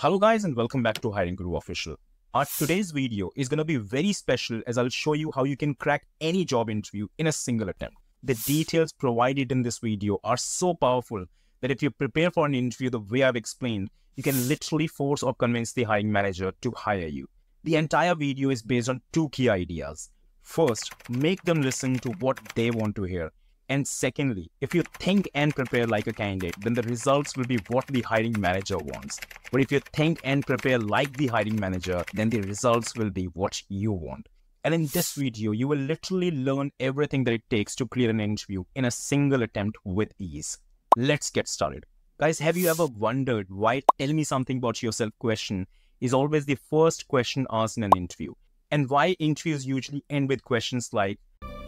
Hello guys and welcome back to Hiring Guru Official. Our today's video is going to be very special as I'll show you how you can crack any job interview in a single attempt. The details provided in this video are so powerful that if you prepare for an interview the way I've explained, you can literally force or convince the hiring manager to hire you. The entire video is based on two key ideas. First, make them listen to what they want to hear. And secondly, if you think and prepare like a candidate, then the results will be what the hiring manager wants. But if you think and prepare like the hiring manager, then the results will be what you want. And in this video, you will literally learn everything that it takes to clear an interview in a single attempt with ease. Let's get started. Guys, have you ever wondered why tell me something about yourself question is always the first question asked in an interview? And why interviews usually end with questions like,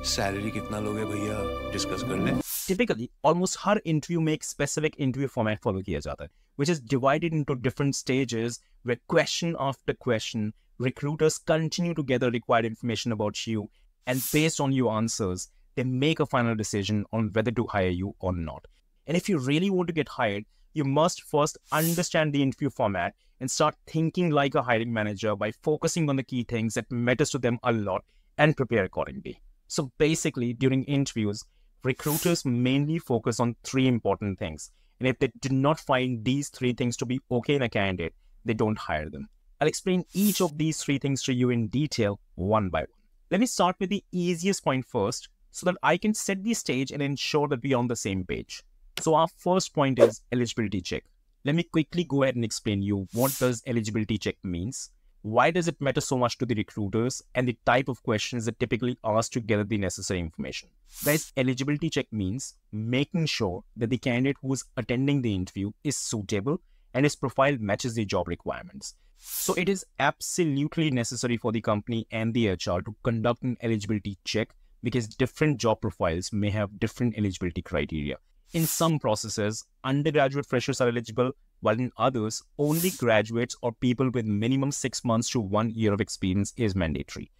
salary कितना लोगे भैया discuss कर ले typically almost हर interview में एक specific interview format follow किया जाता है which is divided into different stages where question after question recruiters continue to gather required information about you and based on your answers they make a final decision on whether to hire you or not and if you really want to get hired you must first understand the interview format and start thinking like a hiring manager by focusing on the key things that matters to them a lot and prepare accordingly so basically, during interviews, recruiters mainly focus on three important things. And if they do not find these three things to be okay in a candidate, they don't hire them. I'll explain each of these three things to you in detail one by one. Let me start with the easiest point first so that I can set the stage and ensure that we're on the same page. So our first point is eligibility check. Let me quickly go ahead and explain you what does eligibility check means why does it matter so much to the recruiters and the type of questions that typically ask to gather the necessary information. Guys, eligibility check means making sure that the candidate who is attending the interview is suitable and his profile matches the job requirements. So it is absolutely necessary for the company and the HR to conduct an eligibility check because different job profiles may have different eligibility criteria. In some processes, undergraduate freshers are eligible, while in others, only graduates or people with minimum six months to one year of experience is mandatory.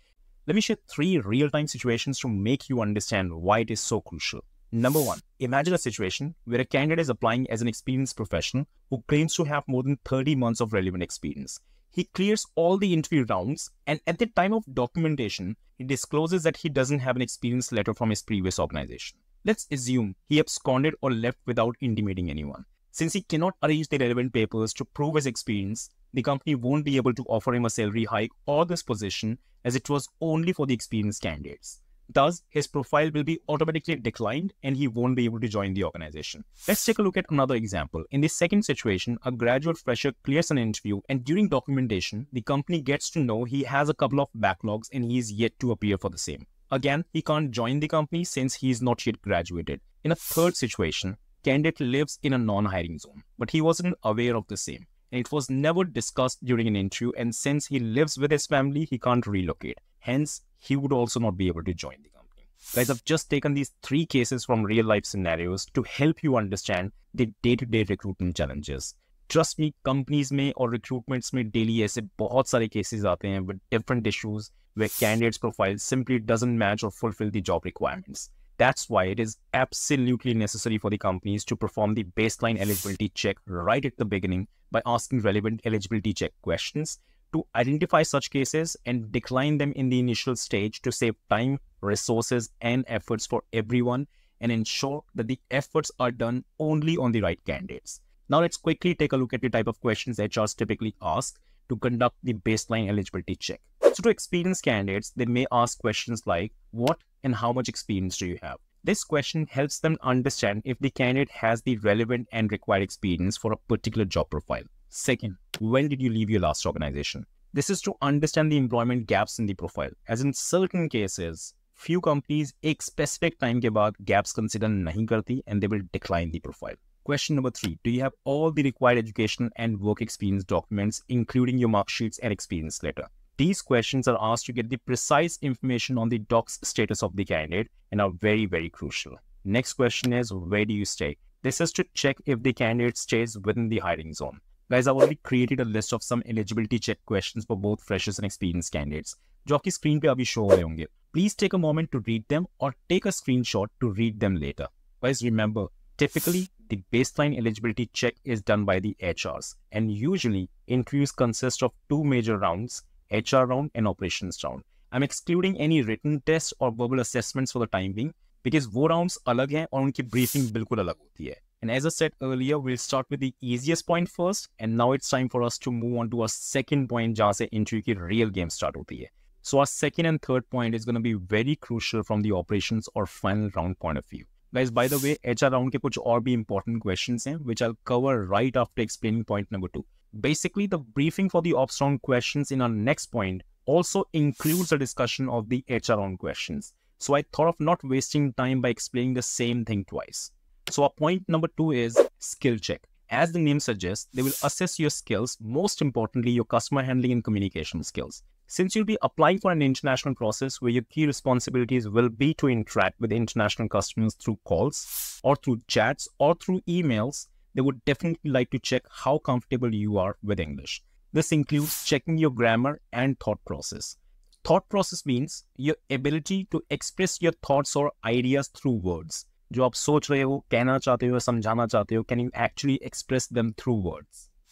Let me share three real time situations to make you understand why it is so crucial. Number one, imagine a situation where a candidate is applying as an experienced professional who claims to have more than 30 months of relevant experience. He clears all the interview rounds, and at the time of documentation, he discloses that he doesn't have an experience letter from his previous organization. Let's assume he absconded or left without intimating anyone. Since he cannot arrange the relevant papers to prove his experience, the company won't be able to offer him a salary hike or this position as it was only for the experienced candidates. Thus, his profile will be automatically declined and he won't be able to join the organization. Let's take a look at another example. In this second situation, a graduate fresher clears an interview and during documentation, the company gets to know he has a couple of backlogs and he is yet to appear for the same. Again, he can't join the company since he is not yet graduated. In a third situation, candidate lives in a non-hiring zone, but he wasn't aware of the same. And it was never discussed during an interview. And since he lives with his family, he can't relocate. Hence, he would also not be able to join the company. Guys, I've just taken these three cases from real life scenarios to help you understand the day-to-day recruitment challenges. Trust me, companies में और recruitments में daily ऐसे बहुत सारे cases आते हैं with different issues where candidates profile simply doesn't match or fulfill the job requirements. That's why it is absolutely necessary for the companies to perform the baseline eligibility check right at the beginning by asking relevant eligibility check questions to identify such cases and decline them in the initial stage to save time, resources, and efforts for everyone and ensure that the efforts are done only on the right candidates. Now let's quickly take a look at the type of questions HRs typically ask to conduct the baseline eligibility check. So to experienced candidates, they may ask questions like, what and how much experience do you have? This question helps them understand if the candidate has the relevant and required experience for a particular job profile. Second, when did you leave your last organization? This is to understand the employment gaps in the profile, as in certain cases, few companies एक specific time के बाद gaps consider नहीं करती and they will decline the profile. Question number three, do you have all the required education and work experience documents, including your mark sheets and experience letter? These questions are asked to get the precise information on the docs status of the candidate and are very, very crucial. Next question is, where do you stay? This is to check if the candidate stays within the hiring zone. Guys, I've already created a list of some eligibility check questions for both freshers and experienced candidates, जो आपकी screen पे अभी show हो रहे होंगे. Please take a moment to read them or take a screenshot to read them later. Guys, remember, typically the baseline eligibility check is done by the HRs. And usually, interviews consist of two major rounds HR round and operations round. I'm excluding any written tests or verbal assessments for the time being because वो rounds अलग हैं और उनकी briefing बिल्कुल अलग होती है. And as I said earlier, we'll start with the easiest point first. And now it's time for us to move on to our second point जहाँ से interview की real game start होती है. So our second and third point is going to be very crucial from the operations or final round point of view. Guys, by the way, HR round के कुछ और भी important questions हैं, which I'll cover right after explaining point number two. Basically, the briefing for the ops round questions in our next point also includes a discussion of the HR round questions. So I thought of not wasting time by explaining the same thing twice. So our point number two is skill check. As the name suggests, they will assess your skills, most importantly, your customer handling and communication skills. Since you'll be applying for an international process where your key responsibilities will be to interact with international customers through calls or through chats or through emails, they would definitely like to check how comfortable you are with English. This includes checking your grammar and thought process. Thought process means your ability to express your thoughts or ideas through words. जो आप सोच रहे हो कहना चाहते हो समझाना चाहते हो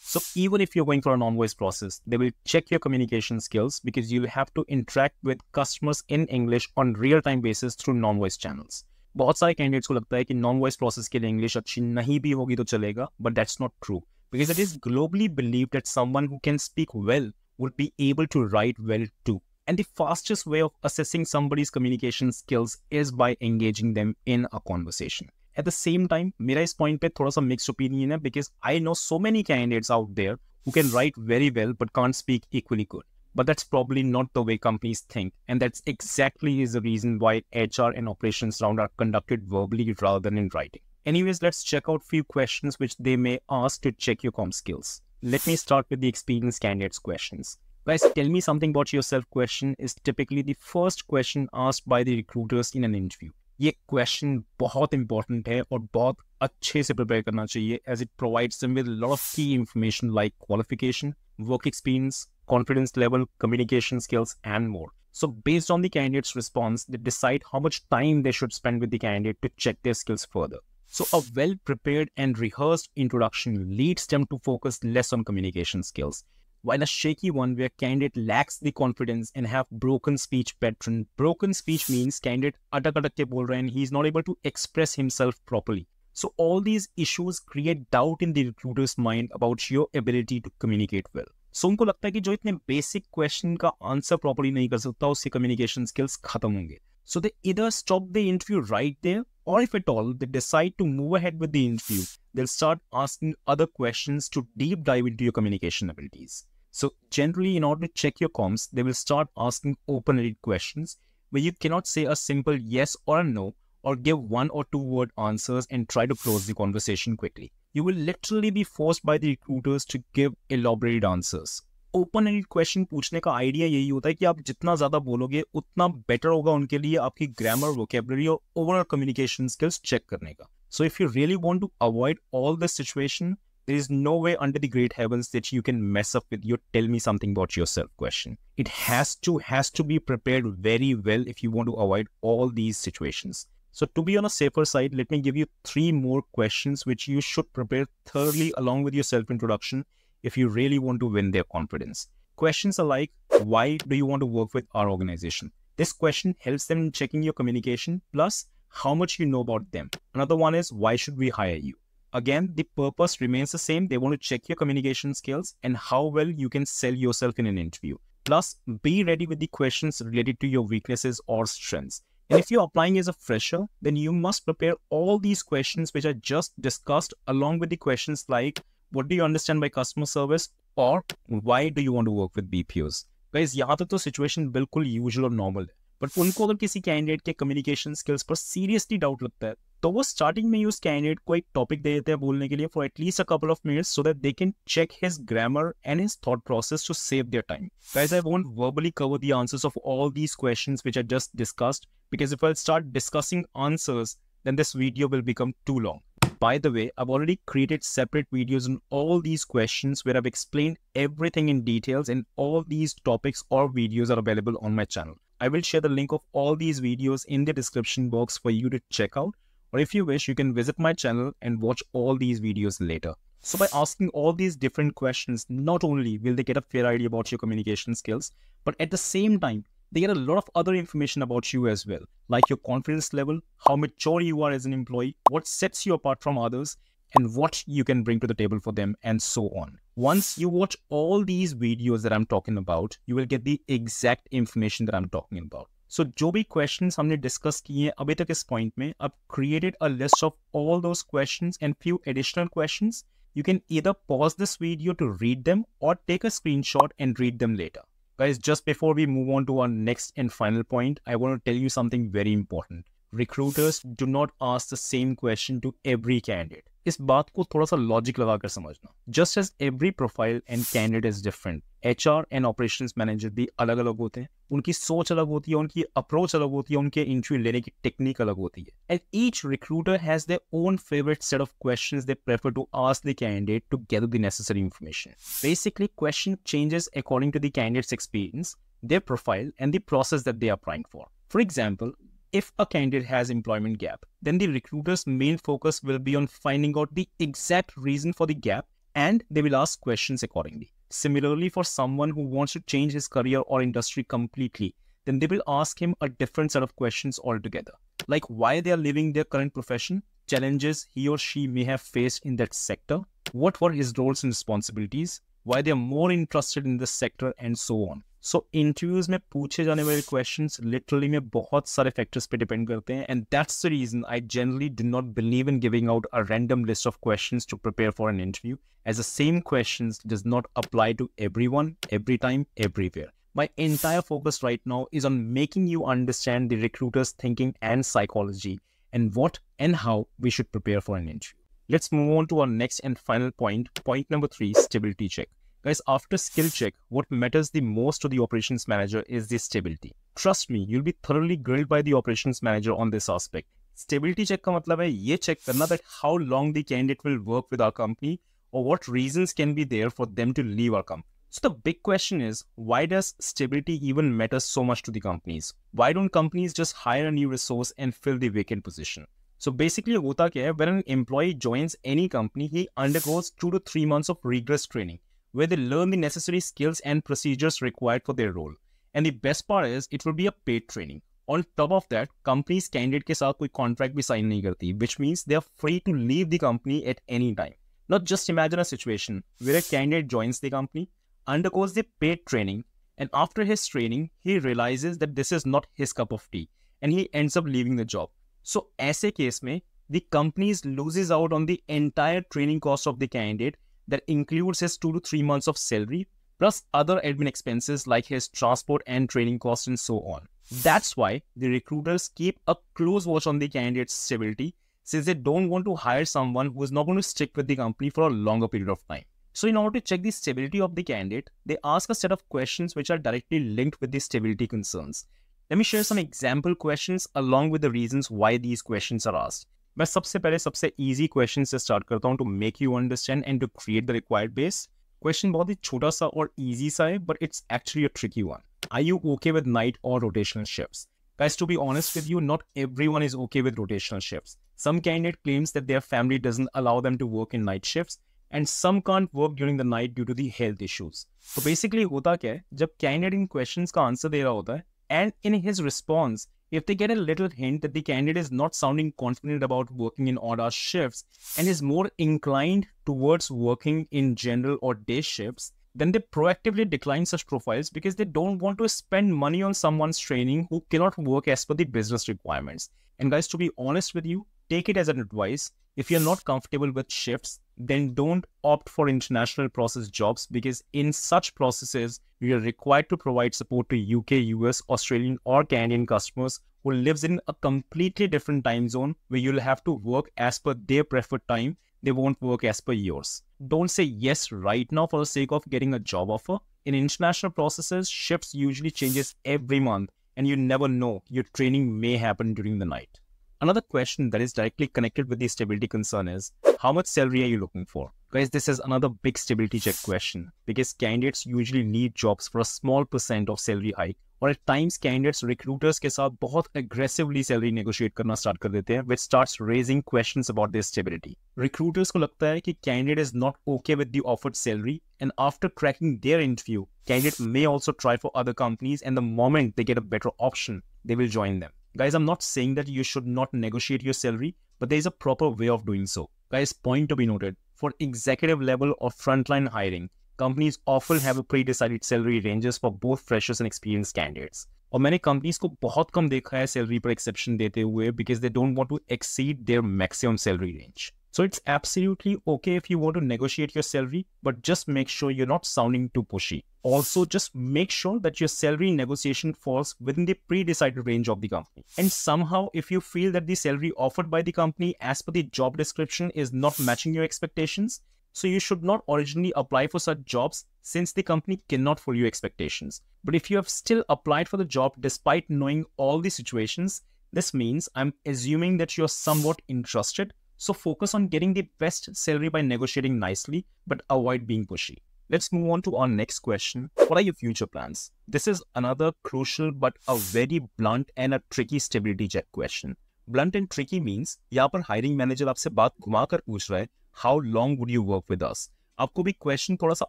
So even if you're going for a non-voice process, they will check your communication skills because you have to interact with customers in English on real-time basis through non-voice channels. बहुत सारे कैंडिडेट्स को लगता है कि non voice process के लिए English अच्छी नहीं भी होगी तो चलेगा but that's not true because it is globally believe that someone who can speak well would be able to write well too and the fastest way of assessing somebody's communication skills is by engaging them in a conversation at the same time मेरा इस point पे थोड़ा सा mix opinion है because I know so many candidates out there who can write very well but can't speak equally good But that's probably not the way companies think. And that's exactly is the reason why HR and operations round are conducted verbally rather than in writing. Anyways, let's check out few questions which they may ask to check your com skills. Let me start with the experienced candidates questions. Guys, tell me something about yourself question is typically the first question asked by the recruiters in an interview. ये question बहुत important है और बहुत अच्छे से prepare करना चाहिए as it provides them with lot of की information like qualification work experience confidence level, communication skills, and more. So, based on the candidate's response, they decide how much time they should spend with the candidate to check their skills further. So, a well prepared and rehearsed introduction leads them to focus less on communication skills while a shaky one where candidate lacks the confidence and have broken speech pattern. Broken speech means candidate atak atak ke bol rahe and he's not able to express himself properly. So all these issues create doubt in the recruiter's mind about your ability to communicate well so so, उनको लगता है कि जो इतने basic question का answer properly नहीं कर सकता उससे कम्युनिकेशन स्किल्स खत्म होंगे सो दे इधर stop the interview right there or if at all they decide to move ahead with the interview, they'll start asking other questions to deep dive into your communication abilities. So generally, in order to check your comms, they will start asking open-ended questions where you cannot say a simple yes or a no or give one or two word answers and try to close the conversation quickly. You will literally be forced by the recruiters to give elaborated answers. Open ended question पूछने का idea यही होता है कि आप जितना ज्यादा बोलोगे उतना बेटर होगा उनके लिए आपकी ग्रामर वोकेबलरी और ओवरऑल कम्युनिकेशन स्किल्स चेक करने का so if you really want to avoid all this situation there is no way under the great heavens that you can mess up with your tell me something about yourself question. It has to has to be prepared very well if you want to avoid all these situations. so to be on a safer side, let me give you three more questions which you should prepare thoroughly along with your self-introduction if you really want to win their confidence. Questions are like, why do you want to work with our organization? This question helps them in checking your communication plus how much you know about them. Another one is, why should we hire you? Again, the purpose remains the same. They want to check your communication skills and how well you can sell yourself in an interview. Plus, be ready with the questions related to your weaknesses or strengths. And if you're applying as a fresher, then you must prepare all these questions which are just discussed along with the questions like, what do you understand by customer service? Or why do you want to work with BPOs? Guys, यहाँ तक तो situation बिल्कुल usual और normal है. But उनको अगर किसी candidate के कम्युनिकेशन स्किल्स पर सीरियसली डाउट लगता है तो वो स्टार्टिंग में ही उस कैंडिडेट को एक टॉपिक दे देते हैं बोलने के लिए for at least a couple of minutes so that they can check his grammar and his thought process to save their time guys I won't verbally cover the answers of all these questions which I just discussed because if I start discussing answers then this video will become too long. By the way, I've already created separate videos on all these questions where I've explained everything in details and all these topics or videos are available on my channel. I will share the link of all these videos in the description box for you to check out Or if you wish, you can visit my channel and watch all these videos later. So by asking all these different questions, not only will they get a fair idea about your communication skills, but at the same time, they get a lot of other information about you as well, like your confidence level, how mature you are as an employee, what sets you apart from others, and what you can bring to the table for them, and so on. Once you watch all these videos that I'm talking about, you will get the exact information that I'm talking about. So जो भी questions हमने discuss किए हैं अभी तक इस point में, I've created a list of all those questions and few additional questions. You can either pause this video to read them or take a screenshot and read them later. Guys, just before we move on to our next and final point, I want to tell you something very important. Recruiters do not ask the same question to every candidate. इस बात को थोड़ा सा logic लगाकर समझना just as every profile and candidate is different H R and operation manager भी अलग अलग होते हैं उनकी सोच अलग होती है उनकी अप्रोच अलग होती है उनके इंटरव्यू लेने की टेक्निक अलग होती है and each recruiter has their own favourite set of questions they prefer to ask the candidate to get the necessary information basically question changes according to the candidates experience their profile and the process that they are applying for. For example, if a candidate has employment gap, then the recruiter's main focus will be on finding out the exact reason for the gap and they will ask questions accordingly. Similarly, for someone who wants to change his career or industry completely, then they will ask him a different set of questions altogether, like why they are leaving their current profession, challenges he or she may have faced in that sector, what were his roles and responsibilities, why they are more interested in this sector, and so on. So interviews में पूछे जाने वाले questions literally में बहुत सारे factors पे depend करते हैं and that's the reason I generally do not believe in giving out a random list of questions to prepare for an interview as the same questions does not apply to everyone every time everywhere My entire focus right now is on making you understand the recruiter's thinking and psychology and what and how we should prepare for an interview. Let's move on to our next and final point. Point number three stability check. Guys, after skill check, what matters the most to the operations manager is the stability. Trust me, you'll be thoroughly grilled by the operations manager on this aspect. Stability check का मतलब है ये check करना that how long the candidate will work with our company or what reasons can be there for them to leave our company. So the big question is, why does stability even matter so much to the companies? Why don't companies just hire a new resource and fill the vacant position? So basically, hota kya hai, when an employee joins any company, he undergoes two to three months of rigorous training where they learn the necessary skills and procedures required for their role. And the best part is, it will be a paid training. On top of that, companies candidate के साथ कोई contract भी sign नहीं करती, which means they are free to leave the company at any time. Now just imagine a situation where a candidate joins the company, undergoes the paid training, and after his training, he realizes that this is not his cup of tea, and he ends up leaving the job. So ऐसे case में, the companies loses out on the entire training cost of the candidate that includes his two to three months of salary, plus other admin expenses like his transport and training costs and so on. That's why the recruiters keep a close watch on the candidate's stability since they don't want to hire someone who is not going to stick with the company for a longer period of time. So in order to check the stability of the candidate, they ask a set of questions which are directly linked with the stability concerns. Let me share some example questions along with the reasons why these questions are asked. मैं सबसे पहले सबसे easy question से start करता हूँ to make you understand and to create the required base question बहुत ही छोटा सा और इजी सा है but it's actually a tricky one are you okay with night और rotational shifts Guys, to be honest with you, not everyone is okay with rotational shifts. Some candidate claims that their family doesn't allow them to work in night shifts, and some can't work during the night due to the health issues. So basically, होता क्या है जब candidate इन questions का answer दे रहा होता है, and in his response, if they get a little hint that the candidate is not sounding confident about working in odd hour shifts and is more inclined towards working in general or day shifts, then they proactively decline such profiles because they don't want to spend money on someone's training who cannot work as per the business requirements. And guys, to be honest with you, take it as an advice. If you're not comfortable with shifts, then don't opt for international process jobs because in such processes, you are required to provide support to UK, US, Australian, or Canadian customers who lives in a completely different time zone where you'll have to work as per their preferred time. They won't work as per yours. Don't say yes right now for the sake of getting a job offer. In international processes, shifts usually changes every month and you never know your training may happen during the night. Another question that is directly connected with the stability concern is how much salary are you looking for? Guys, this is another big stability check question because candidates usually need jobs for a small percent of salary hike और eight times candidates recruiters के साथ बहुत aggressively salary negotiate करना start कर देते हैं विच starts raising questions about this stability recruiters को लगता है कि candidate is not okay with the offered salary and after cracking there interview candidate may also try for other companies and the moment they get a better option they will join them guys i'm not saying that you should not negotiate your salary but there is a proper way of doing so guys point to be noted for executive level or frontline hiring companies often have a pre-decided salary ranges for both freshers and experienced candidates. और मैंने companies को बहुत कम देखा है salary पर exception देते हुए because they don't want to exceed their maximum salary range so it's absolutely okay if you want to negotiate your salary, but just make sure you're not sounding too pushy. Also, just make sure that your salary negotiation falls within the pre-decided range of the company. And somehow, if you feel that the salary offered by the company as per the job description is not matching your expectations, so you should not originally apply for such jobs since the company cannot fulfill your expectations. But if you have still applied for the job despite knowing all the situations, this means I'm assuming that you're somewhat interested. So focus on getting the best salary by negotiating nicely, but avoid being pushy. Let's move on to our next question. What are your future plans? This is another crucial but a very blunt and a tricky stability check question. Blunt and tricky means यहाँ पर hiring manager आपसे बात घुमाकर पूछ रहा है how long would you work with us? आपको भी क्वेश्चन थोड़ा सा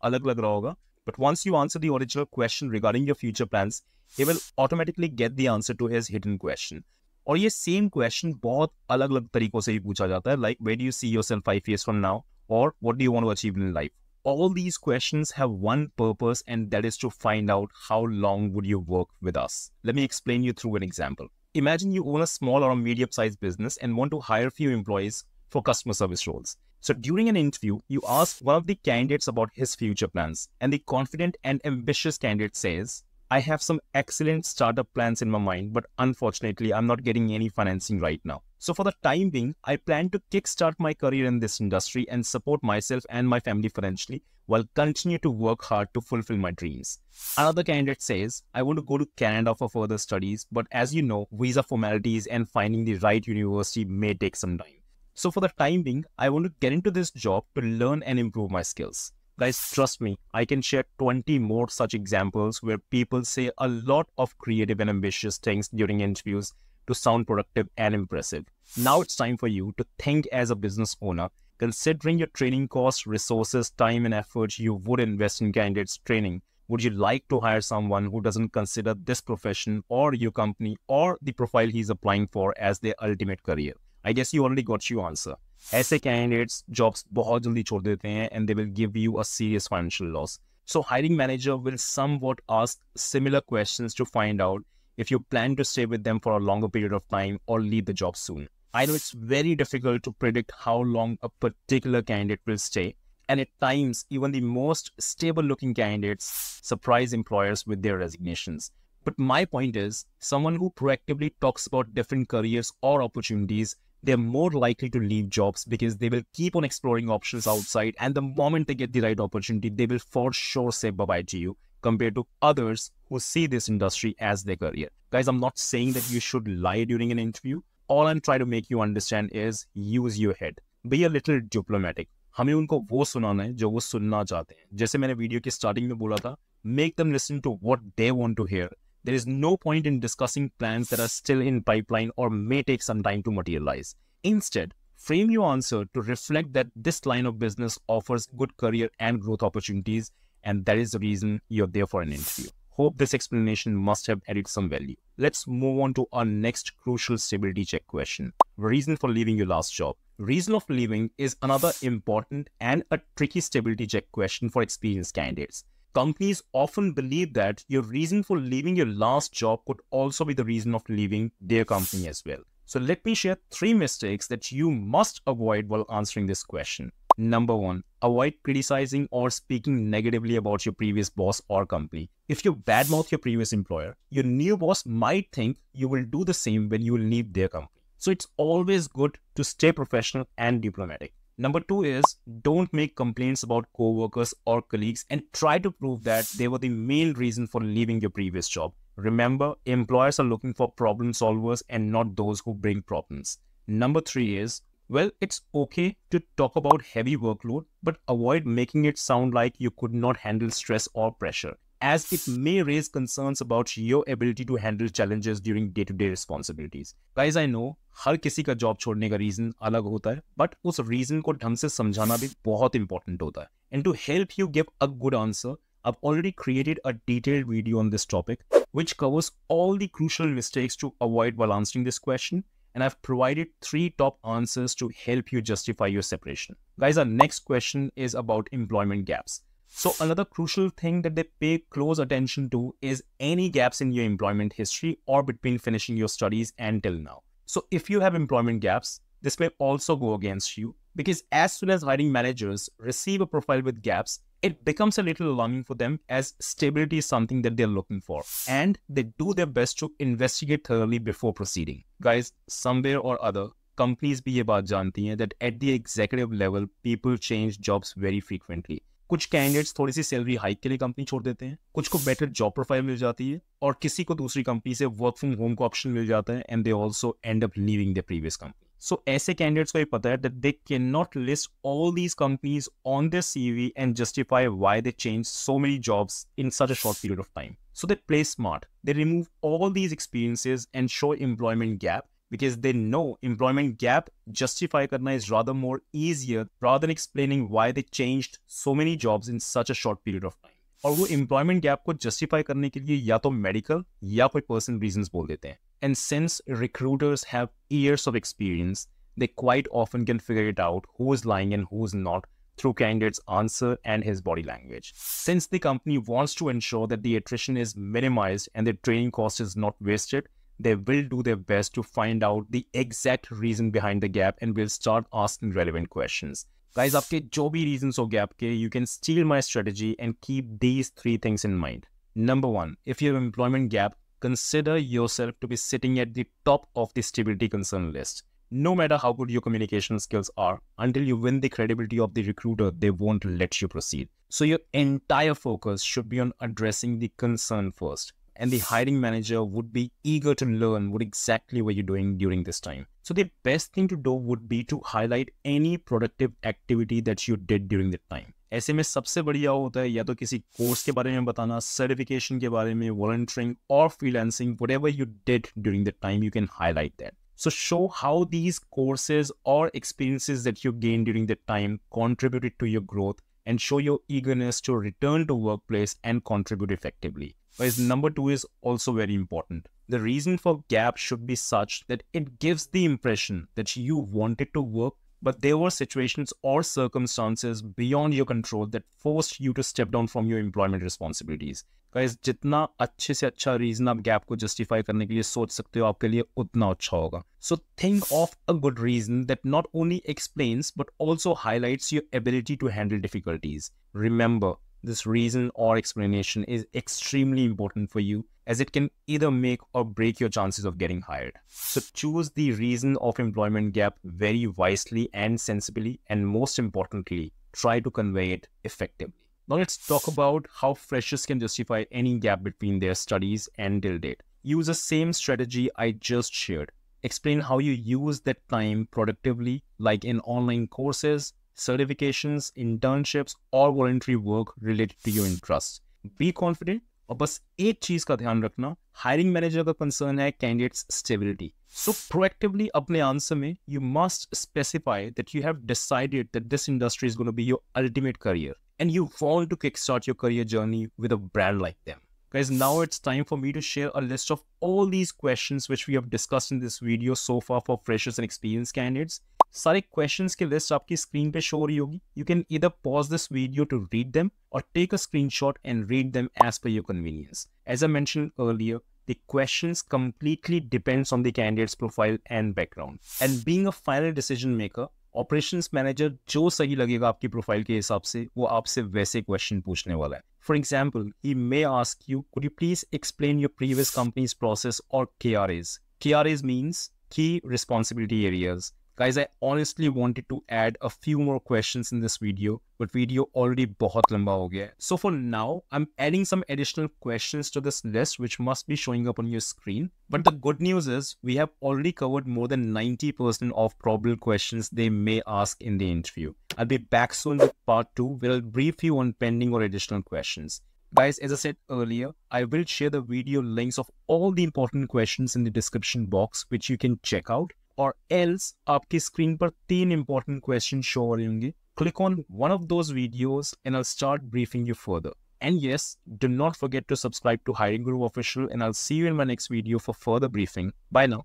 अलग लग रहा होगा but once you answer the original question regarding your future plans, he will automatically get the answer to his hidden question. और ये सेम क्वेश्चन बहुत अलग अलग तरीकों से भी पूछा जाता है like where do you see yourself five years from now और what do you want to achieve in life all these questions have one purpose and that is to find out how long would you work with us let me explain you through an example imagine you own a small or a medium sized business and want to hire few employees for customer service roles so during an interview, you ask one of the candidates about his future plans, and the confident and ambitious candidate says, I have some excellent startup plans in my mind, but unfortunately, I'm not getting any financing right now. So, for the time being, I plan to kickstart my career in this industry and support myself and my family financially while continue to work hard to fulfill my dreams. Another candidate says, I want to go to Canada for further studies, but as you know, visa formalities and finding the right university may take some time. So for the time being, I want to get into this job to learn and improve my skills. Guys, trust me, I can share 20 more such examples where people say a lot of creative and ambitious things during interviews to sound productive and impressive. Now it's time for you to think as a business owner, considering your training costs, resources, time, and effort you would invest in candidates' training. Would you like to hire someone who doesn't consider this profession or your company or the profile he's applying for as their ultimate career? I guess you already got your answer. ऐसे candidates jobs बहुत जल्दी छोड़ देते हैं and they will give you a serious financial loss So hiring manager will somewhat ask similar questions to find out if you plan to stay with them for a longer period of time or leave the job soon. I know it's very difficult to predict how long a particular candidate will stay. And at times, even the most stable looking candidates surprise employers with their resignations. But my point is, someone who proactively talks about different careers or opportunities they're more likely to leave jobs because they will keep on exploring options outside. And the moment they get the right opportunity, they will for sure say bye bye to you compared to others who see this industry as their career. Guys, I'm not saying that you should lie during an interview. All I'm trying to make you understand is use your head. Be a little diplomatic. हमें उनको वो सुनाना है जो वो सुनना चाहते हैं जैसे मैंने वीडियो की स्टार्टिंग में बोला था make them listen to what they want to here there is no point in discussing plans that are still in pipeline or may take some time to materialize. Instead, frame your answer to reflect that this line of business offers good career and growth opportunities, and that is the reason you're there for an interview. Hope this explanation must have added some value. Let's move on to our next crucial stability check question. Reason for leaving your last job. Reason of leaving is another important and a tricky stability check question for experienced candidates companies often believe that your reason for leaving your last job could also be the reason of leaving their company as well. So let me share three mistakes that you must avoid while answering this question. Number one, avoid criticizing or speaking negatively about your previous boss or company. If you badmouth your previous employer, your new boss might think you will do the same when you leave their company. So it's always good to stay professional and diplomatic. Number two is don't make complaints about co-workers or colleagues and try to prove that they were the main reason for leaving your previous job. Remember, employers are looking for problem solvers and not those who bring problems. Number three is well, it's okay to talk about heavy workload, but avoid making it sound like you could not handle stress or pressure. as it may raise concerns about your ability to handle challenges during day-to-day responsibilities. Guys, I know हर किसी का job छोड़ने का reason अलग होता है but उस reason को ढंग से समझाना भी बहुत इंपॉर्टेंट होता है and to help you give a good answer I've already created a detailed video on this topic, which covers all the crucial mistakes to avoid while answering this question. And I've provided three top answers to help you justify your separation. Guys, our next question is about employment gaps. So another crucial thing that they pay close attention to is any gaps in your employment history or between finishing your studies and till now. So if you have employment gaps, this may also go against you because as soon as hiring managers receive a profile with gaps, it becomes a little alarming for them as stability is something that they're looking for. And they do their best to investigate thoroughly before proceeding. Guys, somewhere or other, companies be about बात that at the executive level, people change jobs very frequently. कुछ candidates थोड़ी सी salary hike के लिए company छोड़ देते हैं, कुछ को बेटर जॉब प्रोफ़ाइल मिल जाती है और किसी को दूसरी कंपनी से वर्क फ्रॉम होम का ऑप्शन मिल जाता है and they also end up leaving the previous company so ऐसे कैंडिडेट्स को ये पता है that they can not list all these companies on their CV and justify why they change so many jobs in such a short period of time so they play smart. They remove all these experiences and show employment gap because they know employment gap justify karna is rather more easier rather than explaining why they changed so many jobs in such a short period of time. और वो employment gap को justify करने के लिए या तो medical या कोई पर्सनल रीजंस बोल देते हैं and since recruiters have years of experience they quite often can figure it out who is lying and who is not through candidate's answer and his body language. Since the company wants to ensure that the attrition is minimized and the training cost is not wasted, they will do their best to find out the exact reason behind the gap and will start asking relevant questions. Guys, आपके जो भी reasons हो gap के, you can steal my strategy and keep these three things in mind. Number one, if you have employment gap, consider yourself to be sitting at the top of the stability concern list. No matter how good your communication skills are, until you win the credibility of the recruiter, they won't let you proceed. So your entire focus should be on addressing the concern first and the hiring manager would be eager to learn what exactly were you doing during this time. So the best thing to do would be to highlight any productive activity that you did during that time. ऐसे में सबसे बढ़िया होता है या तो किसी course के बारे में बताना सर्टिफिकेशन के बारे में वॉलंटियरिंग और freelancing whatever you did during that time you can highlight that so show how these courses or experiences that you gained during that time contributed to your growth and show your eagerness to return to workplace and contribute effectively Whereas number two is also very important. The reason for gap should be such that it gives the impression that you wanted to work, but there were situations or circumstances beyond your control that forced you to step down from your employment responsibilities. Guys, जितना अच्छे से अच्छा reason आप gap को justify करने के लिए सोच सकते हो आपके लिए उतना अच्छा होगा so think of a good reason that not only explains but also highlights your ability to handle difficulties remember this reason or explanation is extremely important for you as it can either make or break your chances of getting hired. So choose the reason of employment gap very wisely and sensibly, and most importantly, try to convey it effectively. Now let's talk about how freshers can justify any gap between their studies and till date. Use the same strategy I just shared. Explain how you use that time productively, like in online courses, certifications, internships, or voluntary work related to your interests. Be confident और बस एक चीज का ध्यान रखना hiring manager का concern है candidates stability so proactively अपने आंसर में you must specify that you have decided that this industry is gonna be your ultimate career and you want to kickstart your career journey with a brand like them. Guys, now it's time for me to share a list of all these questions which we have discussed in this video so far for freshers and experienced candidates. सारे questions की list आपकी screen पे show हो रही होगी। You can इधर pause this video to read them और take a screenshot and read them as per your convenience as I mention earlier the questions completely depends on the candidate's profile and background. And being a final decision maker, operations manager जो सही लगेगा आपकी profile के हिसाब से वो आपसे वैसे क्वेश्चन पूछने वाला है। For example he may ask you could you please explain your previous companies process और K R As K R As means key responsibility areas Guys, I honestly wanted to add a few more questions in this video, but video already bahut lamba ho gaya. So for now, I'm adding some additional questions to this list, which must be showing up on your screen. But the good news is we have already covered more than 90% of probable questions they may ask in the interview. I'll be back soon with part two, where I'll brief you on pending or additional questions. Guys, as I said earlier, I will share the video links of all the important questions in the description box, which you can check out. Or else, आपकी screen पर तीन important questions show हो रहे होंगे. Click on one of those videos and I'll start briefing you further. And yes, do not forget to subscribe to Hiring Guru Official and I'll see you in my next video for further briefing. Bye now.